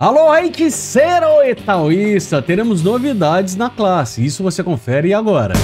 Alô, Eiticeiro e Taoísta! Teremos novidades na classe, isso você confere agora.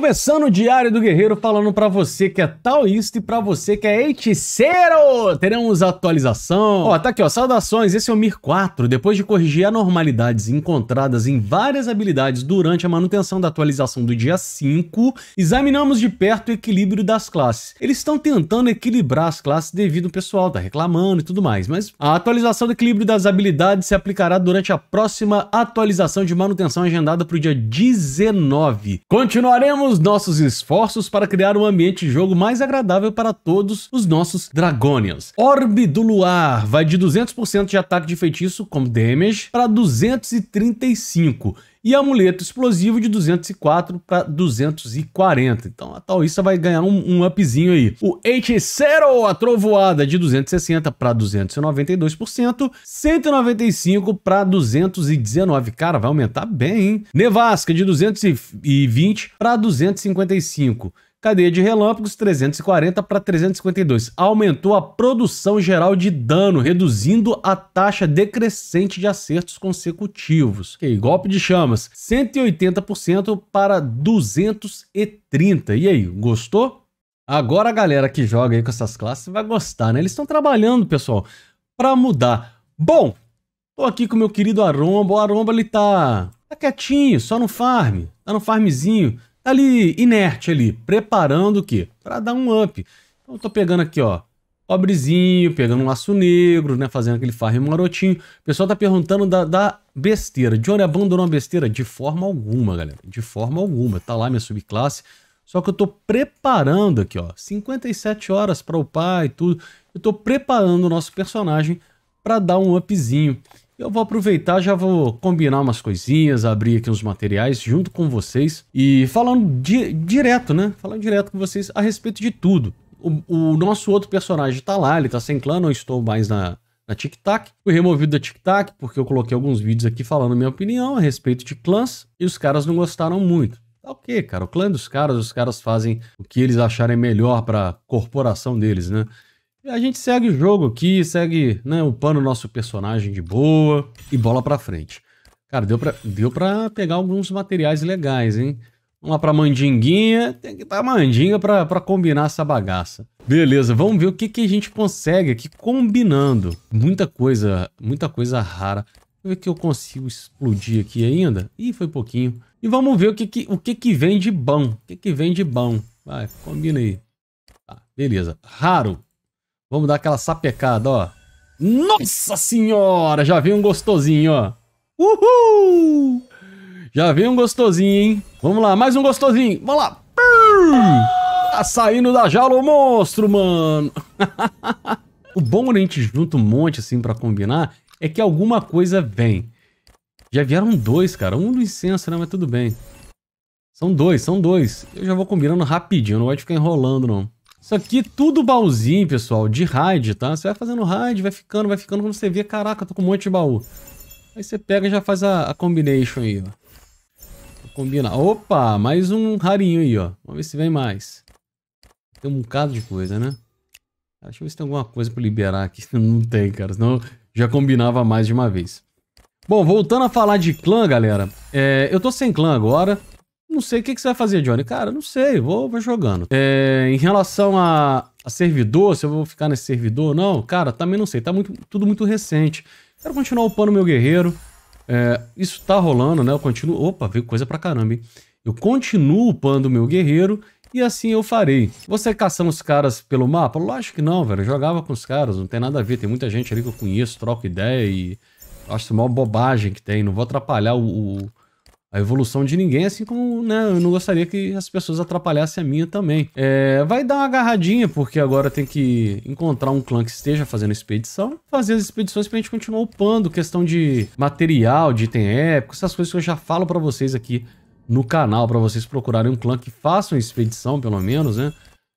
Começando o Diário do Guerreiro falando para você que é taoísta e para você que é heiticeiro. Teremos atualização. Ó, tá aqui, ó, saudações, esse é o Mir 4. Depois de corrigir anormalidades encontradas em várias habilidades durante a manutenção da atualização do dia 5, examinamos de perto o equilíbrio das classes. Eles estão tentando equilibrar as classes devido ao pessoal tá reclamando e tudo mais, mas a atualização do equilíbrio das habilidades se aplicará durante a próxima atualização de manutenção agendada para o dia 19. Continuaremos os nossos esforços para criar um ambiente de jogo mais agradável para todos os nossos Dragonians. Orbe do Luar vai de 200% de ataque de feitiço com damage para 235% e amuleto explosivo de 204 para 240. Então a Taoísta vai ganhar um, um upzinho aí. O Hechicero, a trovoada de 260 para 292%, 195 para 219. Cara, vai aumentar bem, hein? Nevasca de 220 para 255. Cadeia de relâmpagos 340 para 352. Aumentou a produção geral de dano, reduzindo a taxa decrescente de acertos consecutivos. Okay, golpe de chamas 180% para 230. E aí, gostou? Agora a galera que joga aí com essas classes vai gostar, né? Eles estão trabalhando, pessoal, para mudar. Bom, tô aqui com meu querido Aromba. O Aromba ele tá, tá quietinho, só no farm. Tá no farmzinho Tá ali inerte ali, preparando o quê? Para dar um up. Então eu tô pegando aqui, ó, pobrezinho, pegando um laço negro, né, fazendo aquele farm marotinho. O pessoal tá perguntando da, da besteira. Johnny abandonou a besteira? De forma alguma, galera. De forma alguma. Tá lá minha subclasse. Só que eu tô preparando aqui, ó, 57 horas para upar e tudo. Eu tô preparando o nosso personagem para dar um upzinho. Eu vou aproveitar, já vou combinar umas coisinhas, abrir aqui uns materiais junto com vocês e falando di direto, né? Falando direto com vocês a respeito de tudo. O, o nosso outro personagem tá lá, ele tá sem clã, não estou mais na, na TikTok. Fui removido da TikTok porque eu coloquei alguns vídeos aqui falando minha opinião a respeito de clãs e os caras não gostaram muito. Tá ok, cara. O clã dos caras, os caras fazem o que eles acharem melhor pra corporação deles, né? A gente segue o jogo aqui, segue né, upando o nosso personagem de boa e bola pra frente. Cara, deu pra, deu pra pegar alguns materiais legais, hein? Vamos lá pra mandinguinha. Tem que dar mandinga pra, pra combinar essa bagaça. Beleza, vamos ver o que, que a gente consegue aqui combinando. Muita coisa, muita coisa rara. Deixa eu ver que eu consigo explodir aqui ainda. Ih, foi pouquinho. E vamos ver o que, que, o que, que vem de bom. O que, que vem de bom. Vai, combina aí. Tá, beleza. Raro. Vamos dar aquela sapecada, ó. Nossa senhora, já veio um gostosinho, ó. Uhul! Já veio um gostosinho, hein? Vamos lá, mais um gostosinho. Vamos lá. Tá saindo da jaula o monstro, mano. o bom quando a gente junta um monte assim pra combinar é que alguma coisa vem. Já vieram dois, cara. Um do incenso, né? Mas tudo bem. São dois, são dois. Eu já vou combinando rapidinho, não vai ficar enrolando, não. Isso aqui tudo baúzinho, pessoal, de raid, tá? Você vai fazendo raid, vai ficando, vai ficando, quando você vê, caraca, tô com um monte de baú. Aí você pega e já faz a, a combination aí, ó. Combina. Opa, mais um rarinho aí, ó. Vamos ver se vem mais. Tem um bocado de coisa, né? Deixa eu ver se tem alguma coisa pra liberar aqui. Não tem, cara, senão já combinava mais de uma vez. Bom, voltando a falar de clã, galera. É, eu tô sem clã agora. Não sei o que, que você vai fazer, Johnny. Cara, não sei, vou, vou jogando. É, em relação a, a, servidor, se eu vou ficar nesse servidor, não, cara, também não sei. Tá muito, tudo muito recente. Quero continuar upando meu guerreiro. É, isso tá rolando, né? Eu continuo. Opa, veio coisa pra caramba, hein? Eu continuo upando meu guerreiro e assim eu farei. Você caçando os caras pelo mapa? Lógico que não, velho. Eu jogava com os caras, não tem nada a ver. Tem muita gente ali que eu conheço, troco ideia e. Acho a maior bobagem que tem. Não vou atrapalhar o, o a evolução de ninguém, assim como né, eu não gostaria que as pessoas atrapalhassem a minha também. É, vai dar uma agarradinha, porque agora tem que encontrar um clã que esteja fazendo expedição, fazer as expedições pra gente continuar upando, questão de material, de item épico, essas coisas que eu já falo para vocês aqui no canal, para vocês procurarem um clã que faça uma expedição, pelo menos, né?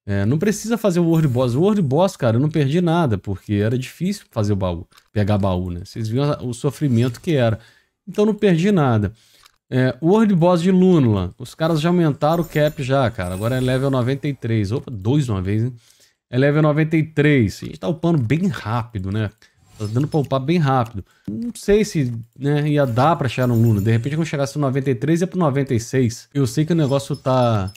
É, não precisa fazer o World Boss. O World Boss, cara, eu não perdi nada, porque era difícil fazer o baú, pegar baú, né? Vocês viram o sofrimento que era. Então não perdi nada. É, World Boss de Lunula. Os caras já aumentaram o cap já, cara. Agora é level 93. Opa, dois uma vez, hein? é level 93. A gente tá upando bem rápido, né? Tá dando pra upar bem rápido. Não sei se né, ia dar pra chegar no Luna. De repente, quando chegasse no 93, ia pro 96. Eu sei que o negócio tá,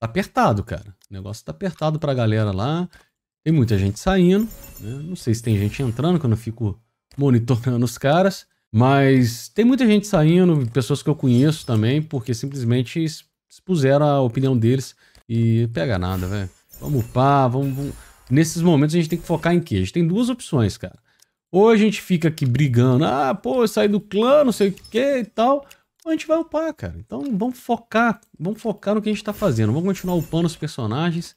tá apertado, cara. O negócio tá apertado pra galera lá. Tem muita gente saindo. Né? Não sei se tem gente entrando, que eu não fico monitorando os caras. Mas tem muita gente saindo, pessoas que eu conheço também, porque simplesmente expuseram a opinião deles e pega nada, velho. Vamos upar, vamos, vamos. Nesses momentos a gente tem que focar em quê? A gente tem duas opções, cara. Ou a gente fica aqui brigando, ah, pô, eu saí do clã, não sei o que e tal. Ou a gente vai upar, cara. Então vamos focar, vamos focar no que a gente tá fazendo. Vamos continuar upando os personagens.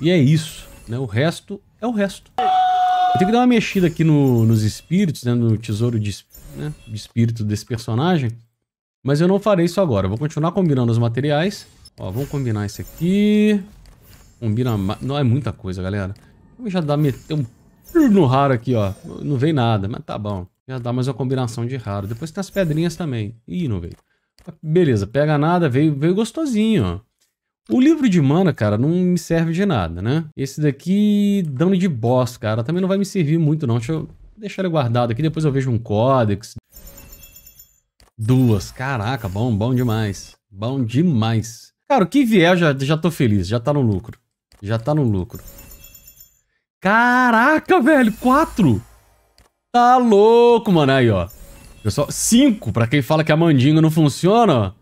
E é isso, né? O resto é o resto. Eu tenho que dar uma mexida aqui no, nos espíritos, né? No tesouro de, né? de espírito desse personagem. Mas eu não farei isso agora. Vou continuar combinando os materiais. Ó, vamos combinar isso aqui. Combina... Não é muita coisa, galera. Vou já dar meter um no raro aqui, ó. Não veio nada, mas tá bom. Já dá mais uma combinação de raro. Depois tem as pedrinhas também. Ih, não veio. Beleza, pega nada, veio, veio gostosinho, ó. O livro de mana, cara, não me serve de nada, né? Esse daqui, dano de boss, cara, também não vai me servir muito, não. Deixa eu deixar ele guardado aqui, depois eu vejo um códex. Duas, caraca, bom, bom demais. Bom demais. Cara, o que vier, já, já tô feliz, já tá no lucro. Já tá no lucro. Caraca, velho, quatro! Tá louco, mano. Aí, ó. Pessoal, cinco, pra quem fala que a mandinga não funciona, ó.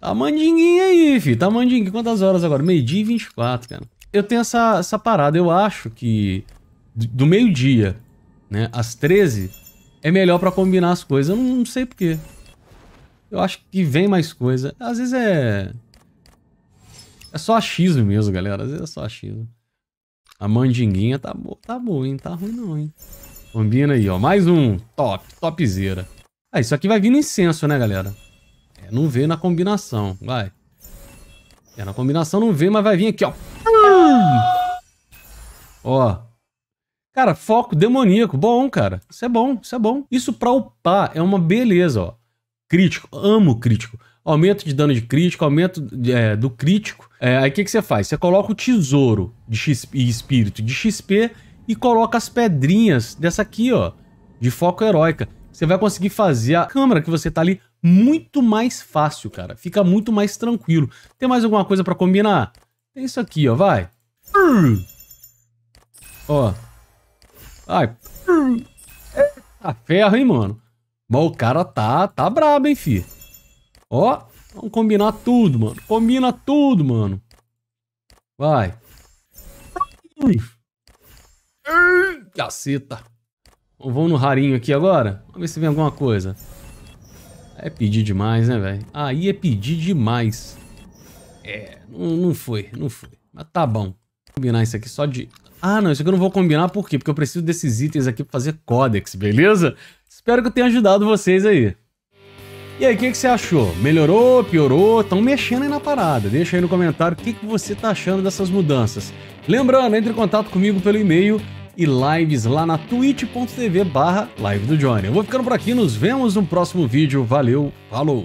Tá mandinguinha aí, fi. Tá mandinguinha. Quantas horas agora? Meio-dia e 24, cara. Eu tenho essa, essa parada. Eu acho que do meio-dia, né, às 13, é melhor pra combinar as coisas. Eu não, não sei porquê. Eu acho que vem mais coisa. Às vezes é... É só achismo mesmo, galera. Às vezes é só achismo. A mandinguinha tá boa, tá boa, hein? Tá ruim não, hein? Combina aí, ó. Mais um. Top, topzera. Ah, isso aqui vai vir no incenso, né, galera? É, não vê na combinação. Vai. É, na combinação não vê, mas vai vir aqui, ó. Ó. Cara, foco demoníaco. Bom, cara. Isso é bom, isso é bom. Isso pra upar é uma beleza, ó. Crítico. Amo crítico. Aumento de dano de crítico, aumento é, do crítico. É, aí o que, que você faz? Você coloca o tesouro de XP, espírito de XP e coloca as pedrinhas dessa aqui, ó. De foco heróica. Você vai conseguir fazer a câmera que você tá ali muito mais fácil, cara. Fica muito mais tranquilo. Tem mais alguma coisa pra combinar? Tem isso aqui, ó, vai. Ó. Ai. Eita ferro, hein, mano. Mas o cara tá, tá brabo, hein, fi. Ó. Vamos combinar tudo, mano. Combina tudo, mano. Vai. Caceta. Vamos no rarinho aqui agora? Vamos ver se vem alguma coisa. É pedir demais, né, velho? Aí é pedir demais. É, não, não foi, não foi. Mas tá bom. Vou combinar isso aqui só de... Ah, não, isso aqui eu não vou combinar por quê? Porque eu preciso desses itens aqui pra fazer códex, beleza? Espero que eu tenha ajudado vocês aí. E aí, o que, que, você achou? Melhorou, piorou? Estão mexendo aí na parada. Deixa aí no comentário o que, que você tá achando dessas mudanças. Lembrando, entre em contato comigo pelo e-mail e lives lá na twitch.tv barra live do Johnny. Eu vou ficando por aqui, nos vemos no próximo vídeo. Valeu, falou!